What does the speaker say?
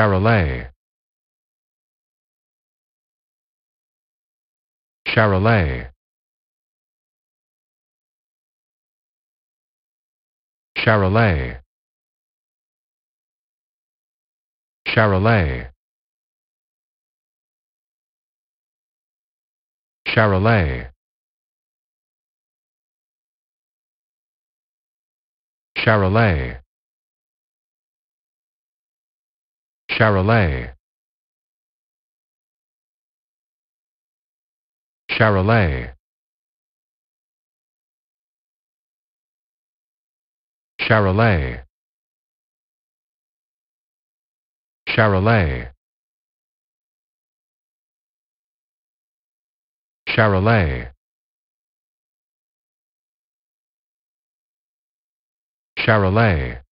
Charolais. Charolais. Charolais. Charolais. Charolais. Charolais Charolais. Charolais. Charolais. Charolais. Charolais. Charolais